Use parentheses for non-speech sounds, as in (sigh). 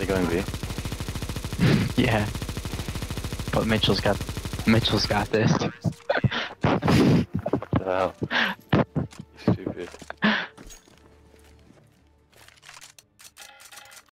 They're going B? (laughs) Yeah. But Mitchell's got Mitchell's got this. What the hell? Stupid.